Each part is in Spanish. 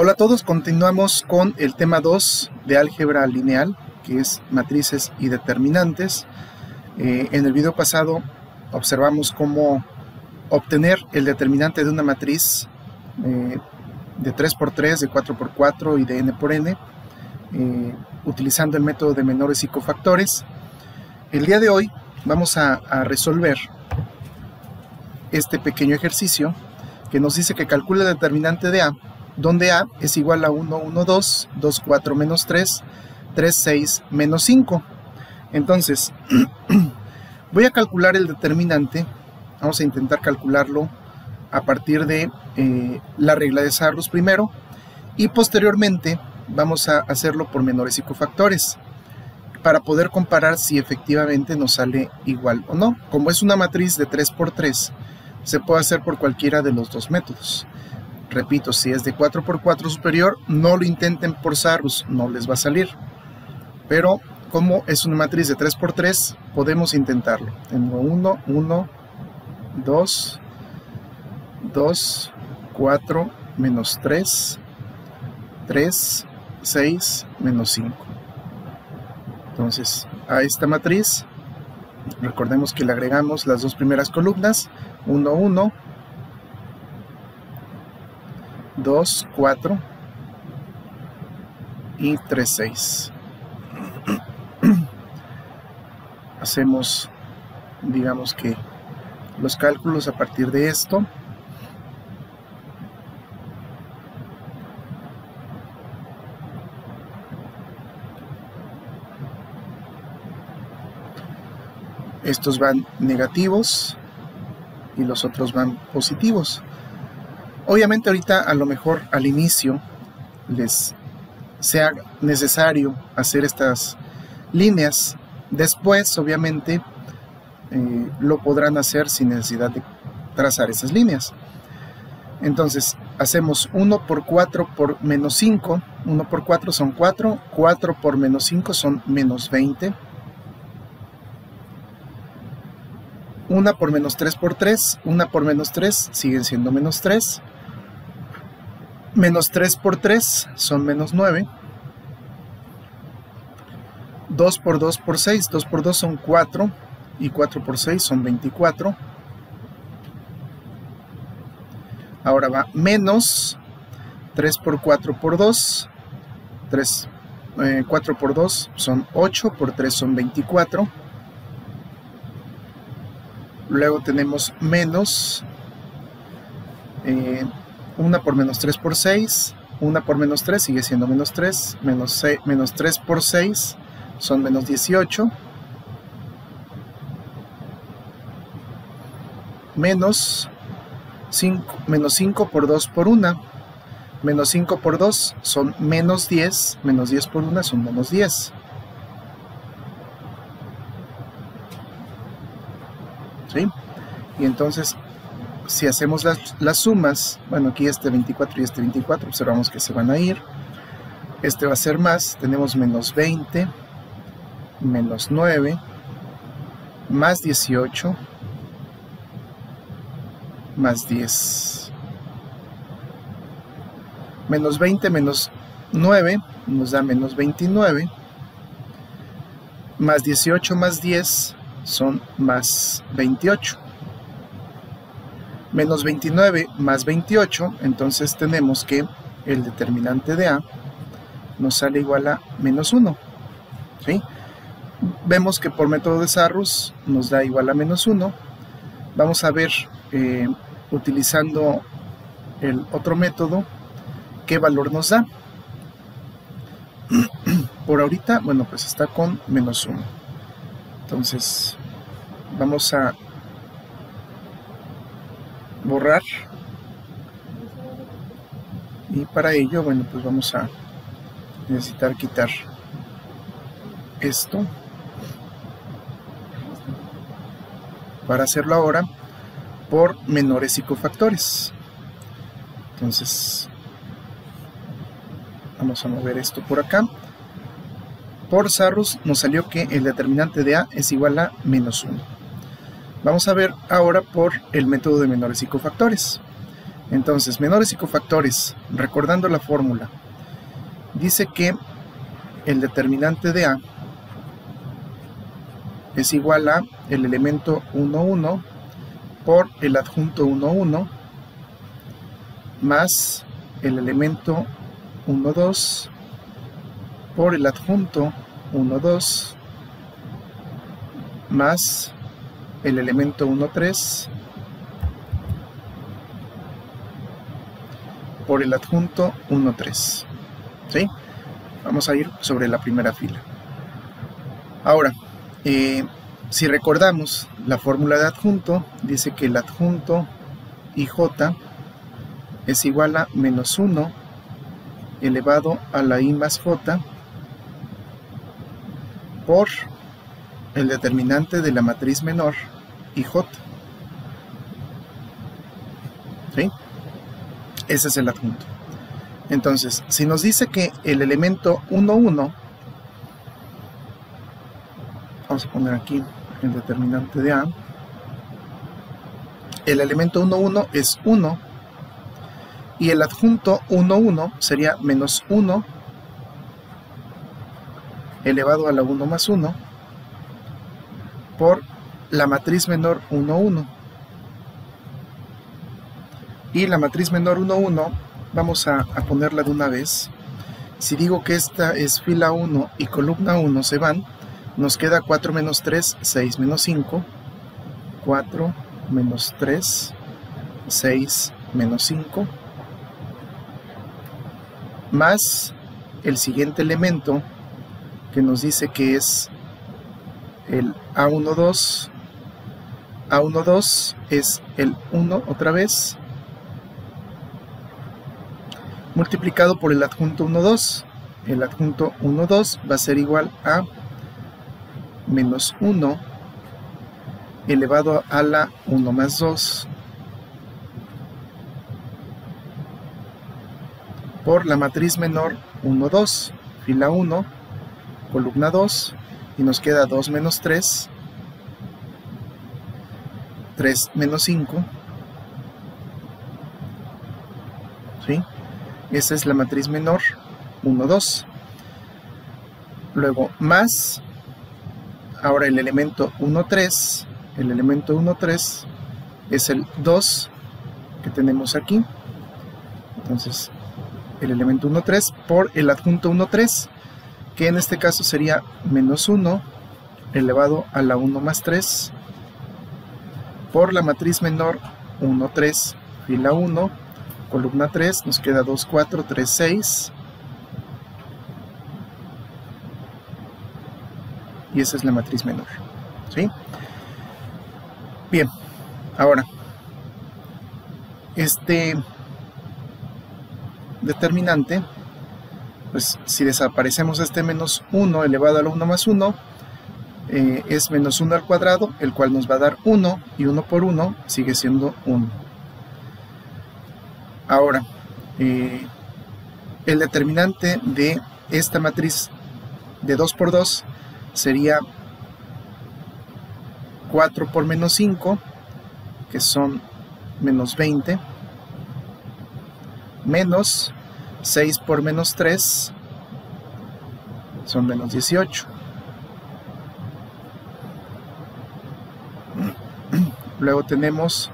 Hola a todos, continuamos con el tema 2 de álgebra lineal, que es matrices y determinantes. Eh, en el video pasado observamos cómo obtener el determinante de una matriz eh, de 3x3, de 4x4 y de n por n, eh, utilizando el método de menores y cofactores. El día de hoy vamos a, a resolver este pequeño ejercicio que nos dice que calcula el determinante de A donde A es igual a 1, 1, 2, 2, 4 menos 3, 3, 6 menos 5. Entonces, voy a calcular el determinante, vamos a intentar calcularlo a partir de eh, la regla de Sarrus primero, y posteriormente vamos a hacerlo por menores y cofactores, para poder comparar si efectivamente nos sale igual o no. Como es una matriz de 3 por 3, se puede hacer por cualquiera de los dos métodos. Repito, si es de 4x4 superior, no lo intenten por Sarus, no les va a salir. Pero como es una matriz de 3x3, podemos intentarlo. Tengo 1, 1, 2, 2, 4, menos 3, 3, 6, menos 5. Entonces, a esta matriz, recordemos que le agregamos las dos primeras columnas, 1, 1, 2, 4 y 3, 6. Hacemos, digamos que, los cálculos a partir de esto. Estos van negativos y los otros van positivos. Obviamente ahorita a lo mejor al inicio les sea necesario hacer estas líneas. Después obviamente eh, lo podrán hacer sin necesidad de trazar esas líneas. Entonces hacemos 1 por 4 por menos 5. 1 por 4 son 4. 4 por menos 5 son menos 20. 1 por menos 3 por 3. 1 por menos 3 siguen siendo menos 3. Menos 3 por 3 son menos 9. 2 por 2 por 6, 2 por 2 son 4 y 4 por 6 son 24. Ahora va menos 3 por 4 por 2, 3, eh, 4 por 2 son 8, por 3 son 24. Luego tenemos menos eh, 1 por menos 3 por 6, 1 por menos 3 sigue siendo menos 3, menos, 6, menos 3 por 6 son menos 18, menos 5, menos 5 por 2 por 1, menos 5 por 2 son menos 10, menos 10 por 1 son menos 10. ¿Sí? Y entonces si hacemos las, sumas, bueno, aquí este 24 y este 24, observamos que se van a ir. Este va a ser más, tenemos menos 20, menos 9, más 18, más 10. Menos 20 menos 9 nos da menos 29. Más 18 más 10 son más 28 menos 29 más 28, entonces tenemos que el determinante de A nos sale igual a menos 1. ¿sí? Vemos que por método de Sarrus nos da igual a menos 1. Vamos a ver, eh, utilizando el otro método, qué valor nos da. por ahorita, bueno, pues está con menos 1. Entonces, vamos a borrar. Y para ello bueno pues vamos a necesitar quitar esto. Para hacerlo ahora por menores y entonces vamos a mover esto por acá. Por Sarrus nos salió que el determinante de A es igual a menos 1 Vamos a ver ahora por el método de menores y cofactores. Entonces, menores y cofactores, recordando la fórmula, dice que el determinante de A es igual a el elemento 1, 1 por el adjunto 1, 1 más el elemento 1, 2 por el adjunto 1, 2 más el elemento 1, 3 por el adjunto 1, 3. ¿Sí? Vamos a ir sobre la primera fila. Ahora, eh, si recordamos la fórmula de adjunto, dice que el adjunto IJ es igual a menos 1 elevado a la I más J por el determinante de la matriz menor IJ. ¿Sí? Ese es el adjunto. Entonces, si nos dice que el elemento 1, 1, vamos a poner aquí el determinante de A, el elemento 1, 1 es 1, y el adjunto 1, 1 sería menos 1 elevado a la 1 más 1 por la matriz menor 1, 1. Y la matriz menor 1, 1, vamos a, a ponerla de una vez. Si digo que esta es fila 1 y columna 1 se van, nos queda 4 menos 3, 6 menos 5. 4 menos 3, 6 menos 5 más el siguiente elemento que nos dice que es el A12. A12 es el 1 otra vez multiplicado por el adjunto 12. El adjunto 12 va a ser igual a menos 1 elevado a la 1 más 2 por la matriz menor 1, 2, fila 1, columna 2, y nos queda 2 menos 3, 3 menos 5, ¿sí? Esa es la matriz menor 1, 2. Luego más, ahora el elemento 1, 3, el elemento 1, 3 es el 2 que tenemos aquí. Entonces el elemento 1, 3 por el adjunto 1, 3, que en este caso sería menos 1 elevado a la 1 más 3 por la matriz menor 1, 3, fila 1, columna 3, nos queda 2, 4, 3, 6. Y esa es la matriz menor. ¿Sí? Bien, ahora, este determinante, pues si desaparecemos este menos 1 elevado a la 1 más 1, eh, es menos 1 al cuadrado, el cual nos va a dar 1, y 1 por 1 sigue siendo 1. Ahora, eh, el determinante de esta matriz de 2 por 2 sería 4 por menos 5, que son menos 20, menos 6 por menos 3 son menos 18. Luego tenemos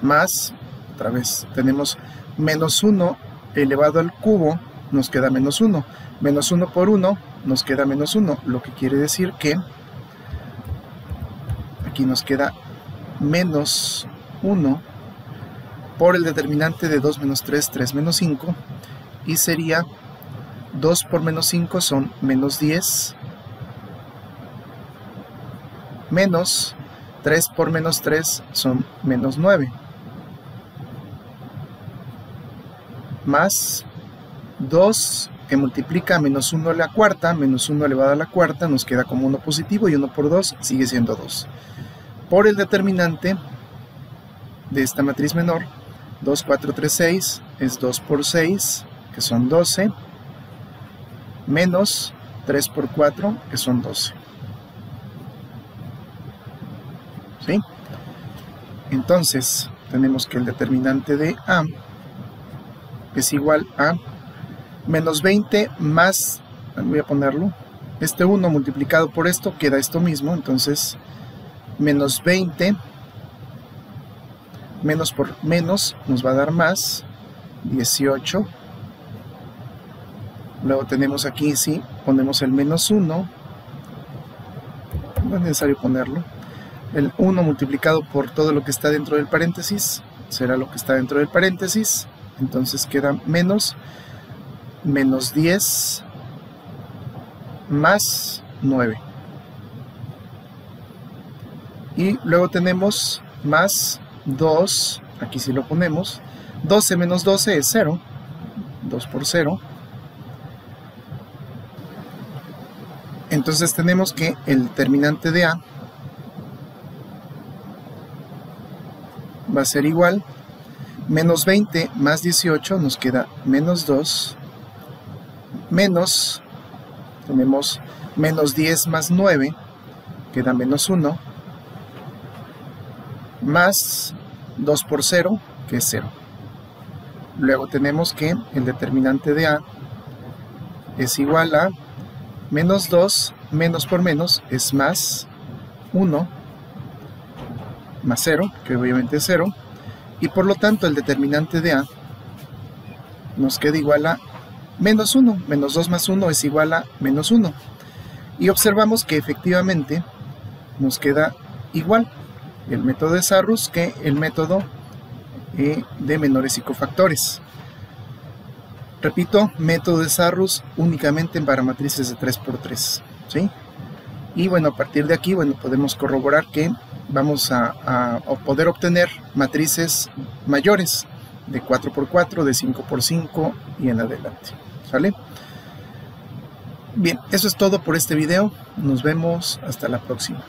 más, otra vez, tenemos menos 1 elevado al cubo, nos queda menos 1. Menos 1 por 1 nos queda menos 1, lo que quiere decir que aquí nos queda menos 1 por el determinante de 2 menos 3, 3 menos 5, y sería 2 por menos 5 son menos 10, menos 3 por menos 3 son menos 9, más 2 que multiplica menos 1 a la cuarta, menos 1 elevado a la cuarta, nos queda como 1 positivo y 1 por 2 sigue siendo 2. Por el determinante de esta matriz menor, 2, 4, 3, 6 es 2 por 6, que son 12, menos 3 por 4, que son 12. ¿Sí? Entonces, tenemos que el determinante de A es igual a menos 20 más, voy a ponerlo, este 1 multiplicado por esto queda esto mismo, entonces menos 20 menos por menos nos va a dar más 18 luego tenemos aquí si ponemos el menos 1 no es necesario ponerlo. El 1 multiplicado por todo lo que está dentro del paréntesis será lo que está dentro del paréntesis. Entonces queda menos menos 10 más 9 y luego tenemos más 2 aquí si lo ponemos 12 menos 12 es 0 2 por 0 entonces tenemos que el determinante de A va a ser igual menos 20 más 18 nos queda menos 2 menos tenemos menos 10 más 9 queda menos 1 más 2 por 0 que es 0 luego tenemos que el determinante de A es igual a menos 2 menos por menos es más 1 más 0 que obviamente es 0 y por lo tanto el determinante de A nos queda igual a menos 1, menos 2 más 1 es igual a menos 1 y observamos que efectivamente nos queda igual el método de Sarrus que el método eh, de menores y cofactores. Repito, método de Sarrus únicamente para matrices de 3x3. ¿sí? Y bueno, a partir de aquí bueno, podemos corroborar que vamos a, poder obtener matrices mayores de 4x4, de 5x5 y en adelante. ¿Sale? Bien, eso es todo por este video. Nos vemos hasta la próxima.